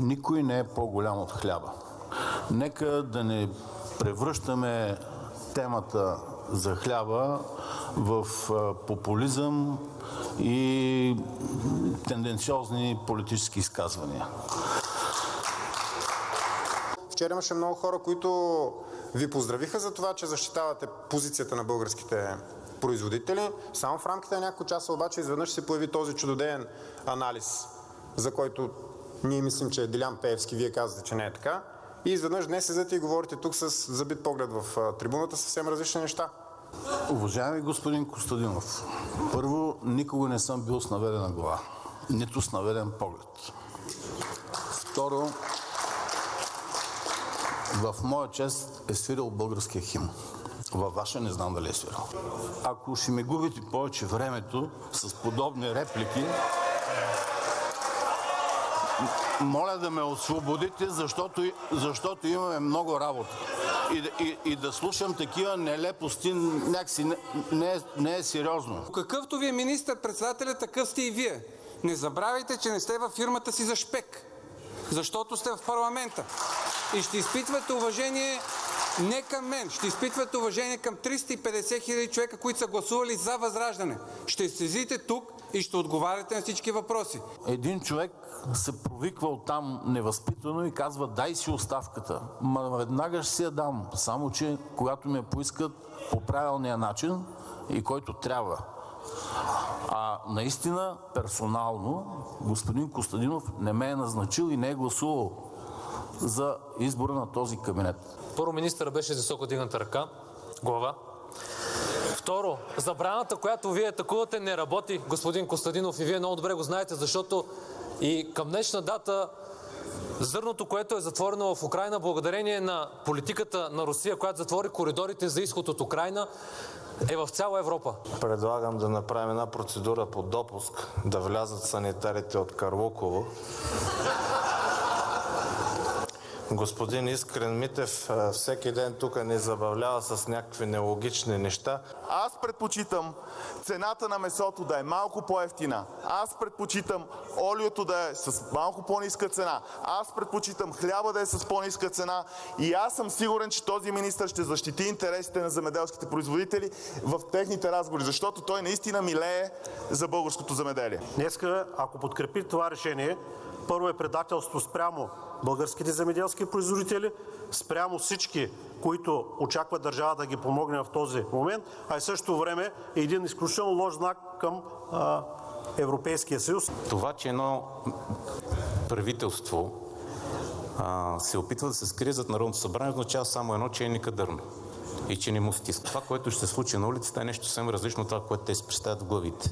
никой не е по-голям от хляба. Нека да не превръщаме темата за хляба в популизъм и тенденциозни политически изказвания. Вчера имаше много хора, които ви поздравиха за това, че защитавате позицията на българските производители. Само в рамките на няколко часа обаче изведнъж се появи този чудодеен анализ, за който ние мислим, че е Дилян Пеевски, вие казвате, че не е така. И изведнъж днес седите и говорите тук с забит поглед в трибуната съвсем различни неща. Уважаеми господин Костадинов, първо, никога не съм бил с наведена глава, нито с наведен поглед. Второ, в моя чест е свирил българския химн. Във ваша не знам дали е свирил. Ако ще ми губите повече времето с подобни реплики, моля да ме освободите, защото, защото имаме много работа. И, и, и да слушам такива нелепости някакси не, не, е, не е сериозно. Какъвто ви е министър-председателят, такъв сте и вие. Не забравяйте, че не сте във фирмата си за шпек, защото сте в парламента. И ще изпитвате уважение не към мен, ще изпитвате уважение към 350 хиляди човека, които са гласували за възраждане. Ще седите тук и ще отговаряте на всички въпроси. Един човек се провиква оттам невъзпитано и казва дай си оставката. Ма веднага ще си я дам, само че когато ме поискат по правилния начин и който трябва. А наистина, персонално, господин Костадинов не ме е назначил и не е гласувал за избора на този кабинет. Първо, министъра беше с високо дигната ръка, глава. Второ, забраната, която вие атакувате, не работи, господин Костадинов, и вие много добре го знаете, защото и към днешна дата зърното, което е затворено в Украина, благодарение на политиката на Русия, която затвори коридорите за изход от Украина, е в цяла Европа. Предлагам да направим една процедура по допуск, да влязат санитарите от Карлуково Господин Искрен Митев всеки ден тук ни забавлява с някакви нелогични неща. Аз предпочитам цената на месото да е малко по-ефтина. Аз предпочитам олиото да е с малко по-ниска цена. Аз предпочитам хляба да е с по-ниска цена. И аз съм сигурен, че този министр ще защити интересите на земеделските производители в техните разговори, защото той наистина милее за българското земеделие. Днеска, ако подкрепи това решение, първо е предателство спрямо българските земеделски производители, спрямо всички, които очакват държава да ги помогне в този момент, а и в същото време е един изключително лош знак към а, Европейския съюз. Това, че едно правителство а, се опитва да се скрие зад Народното събрание, означава само едно, че е никадърно и че не му стиска. Това, което ще се случи на улицата е нещо съвсем различно от това, което те си представят в главите.